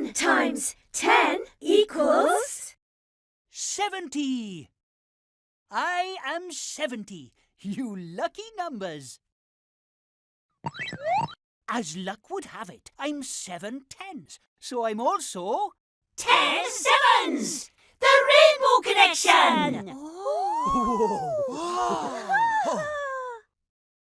One times ten equals... Seventy. I am seventy. You lucky numbers. As luck would have it, I'm seven tens, so I'm also Ten sevens! The Rainbow Connection! Oh. oh.